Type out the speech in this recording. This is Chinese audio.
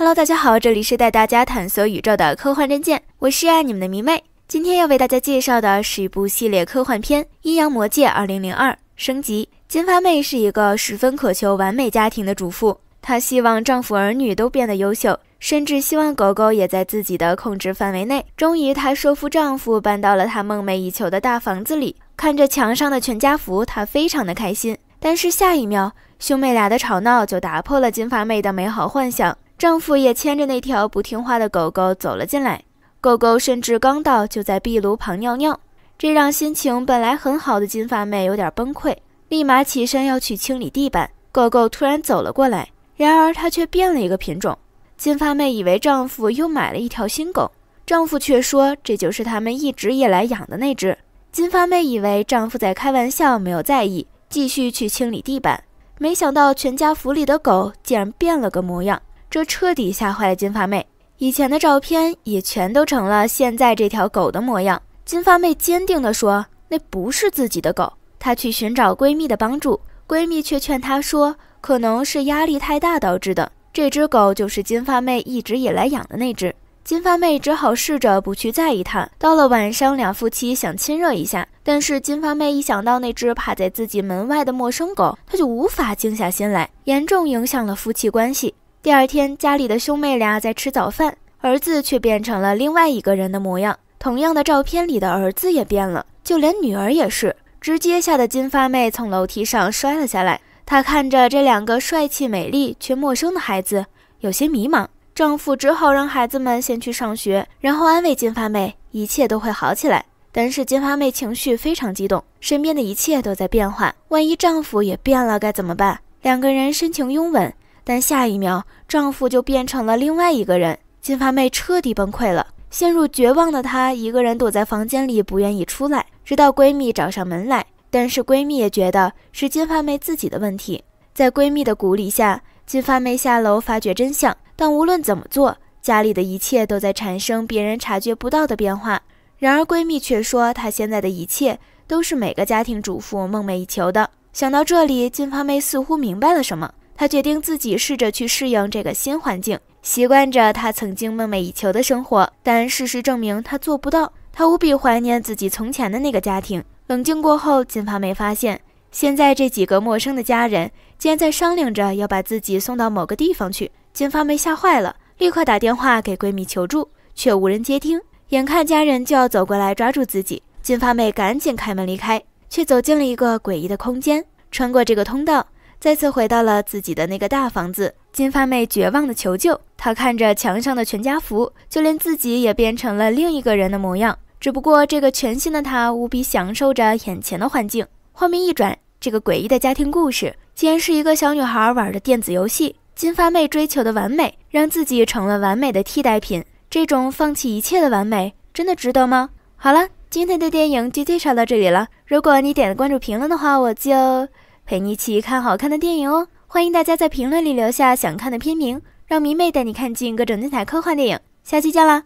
Hello，大家好，这里是带大家探索宇宙的科幻真剑，我是爱你们的迷妹。今天要为大家介绍的是一部系列科幻片《阴阳魔界2002》升级。金发妹是一个十分渴求完美家庭的主妇，她希望丈夫儿女都变得优秀，甚至希望狗狗也在自己的控制范围内。终于，她说服丈夫搬到了她梦寐以求的大房子里，看着墙上的全家福，她非常的开心。但是下一秒，兄妹俩的吵闹就打破了金发妹的美好幻想。丈夫也牵着那条不听话的狗狗走了进来，狗狗甚至刚到就在壁炉旁尿尿，这让心情本来很好的金发妹有点崩溃，立马起身要去清理地板。狗狗突然走了过来，然而它却变了一个品种。金发妹以为丈夫又买了一条新狗，丈夫却说这就是他们一直以来养的那只。金发妹以为丈夫在开玩笑，没有在意，继续去清理地板，没想到全家福里的狗竟然变了个模样。这彻底吓坏了金发妹，以前的照片也全都成了现在这条狗的模样。金发妹坚定地说：“那不是自己的狗。”她去寻找闺蜜的帮助，闺蜜却劝她说：“可能是压力太大导致的。”这只狗就是金发妹一直以来养的那只。金发妹只好试着不去在意它。到了晚上，两夫妻想亲热一下，但是金发妹一想到那只趴在自己门外的陌生狗，她就无法静下心来，严重影响了夫妻关系。第二天，家里的兄妹俩在吃早饭，儿子却变成了另外一个人的模样。同样的照片里的儿子也变了，就连女儿也是。直接吓得金发妹从楼梯上摔了下来。她看着这两个帅气、美丽却陌生的孩子，有些迷茫。丈夫只好让孩子们先去上学，然后安慰金发妹，一切都会好起来。但是金发妹情绪非常激动，身边的一切都在变化，万一丈夫也变了该怎么办？两个人深情拥吻。但下一秒，丈夫就变成了另外一个人，金发妹彻底崩溃了，陷入绝望的她一个人躲在房间里，不愿意出来，直到闺蜜找上门来。但是闺蜜也觉得是金发妹自己的问题，在闺蜜的鼓励下，金发妹下楼发掘真相。但无论怎么做，家里的一切都在产生别人察觉不到的变化。然而闺蜜却说，她现在的一切都是每个家庭主妇梦寐以求的。想到这里，金发妹似乎明白了什么。她决定自己试着去适应这个新环境，习惯着她曾经梦寐以求的生活。但事实证明，她做不到。她无比怀念自己从前的那个家庭。冷静过后，金发妹发现，现在这几个陌生的家人竟然在商量着要把自己送到某个地方去。金发妹吓坏了，立刻打电话给闺蜜求助，却无人接听。眼看家人就要走过来抓住自己，金发妹赶紧开门离开，却走进了一个诡异的空间。穿过这个通道。再次回到了自己的那个大房子，金发妹绝望的求救。她看着墙上的全家福，就连自己也变成了另一个人的模样。只不过这个全新的她无比享受着眼前的环境。画面一转，这个诡异的家庭故事竟然是一个小女孩玩的电子游戏。金发妹追求的完美，让自己成了完美的替代品。这种放弃一切的完美，真的值得吗？好了，今天的电影就介绍到这里了。如果你点了关注、评论的话，我就。陪你一起看好看的电影哦！欢迎大家在评论里留下想看的片名，让迷妹带你看尽各种精彩科幻电影。下期见啦！